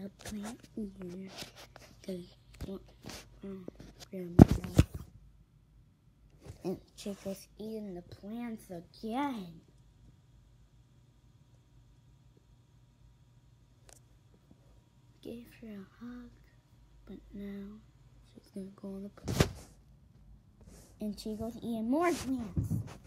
the plant eater. Cause um, grandma. And Chico's eating the plants again. Gave her a hug, but now she's gonna go on the plant. And she goes eating more plants.